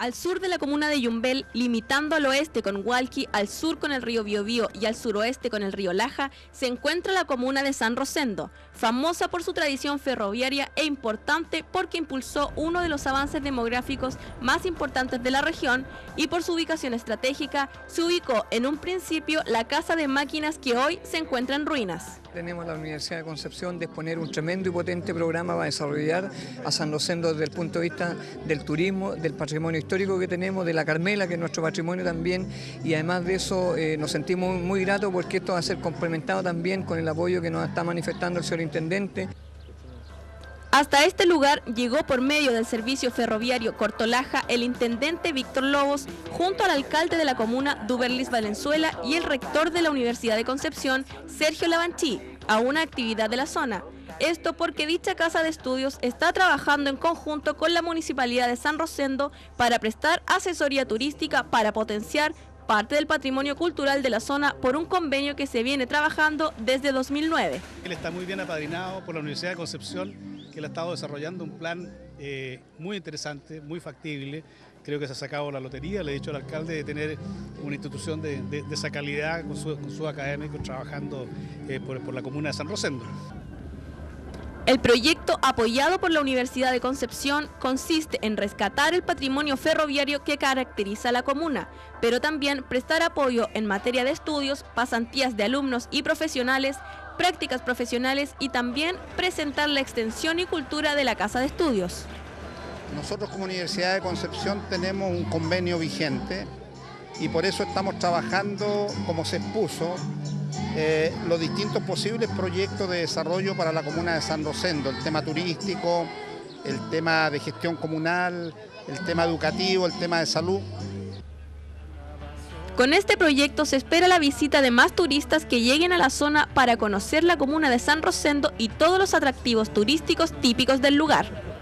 Al sur de la comuna de Yumbel, limitando al oeste con Hualqui, al sur con el río Biobío y al suroeste con el río Laja, se encuentra la comuna de San Rosendo, famosa por su tradición ferroviaria e importante porque impulsó uno de los avances demográficos más importantes de la región y por su ubicación estratégica se ubicó en un principio la casa de máquinas que hoy se encuentra en ruinas. Tenemos la Universidad de Concepción de exponer un tremendo y potente programa para desarrollar a San Rosendo desde el punto de vista del turismo, del patrimonio histórico que tenemos, de la Carmela, que es nuestro patrimonio también, y además de eso eh, nos sentimos muy gratos porque esto va a ser complementado también con el apoyo que nos está manifestando el señor Intendente. Hasta este lugar llegó por medio del servicio ferroviario Cortolaja el intendente Víctor Lobos, junto al alcalde de la comuna Duberlis Valenzuela y el rector de la Universidad de Concepción, Sergio Lavanchi, a una actividad de la zona. Esto porque dicha casa de estudios está trabajando en conjunto con la Municipalidad de San Rosendo para prestar asesoría turística para potenciar parte del patrimonio cultural de la zona por un convenio que se viene trabajando desde 2009. Él está muy bien apadrinado por la Universidad de Concepción, que él ha estado desarrollando un plan eh, muy interesante, muy factible. Creo que se ha sacado la lotería, le he dicho al alcalde de tener una institución de, esa calidad con sus su académicos trabajando eh, por la comuna de San Rosendo. El proyecto apoyado por la Universidad de Concepción consiste en rescatar el patrimonio ferroviario que caracteriza a la comuna, pero también prestar apoyo en materia de estudios, pasantías de alumnos y profesionales, prácticas profesionales y también presentar la extensión y cultura de la Casa de Estudios. Nosotros como Universidad de Concepción tenemos un convenio vigente y por eso estamos trabajando como se expuso eh, los distintos posibles proyectos de desarrollo para la comuna de San Rosendo, el tema turístico, el tema de gestión comunal, el tema educativo, el tema de salud. Con este proyecto se espera la visita de más turistas que lleguen a la zona para conocer la comuna de San Rosendo y todos los atractivos turísticos típicos del lugar.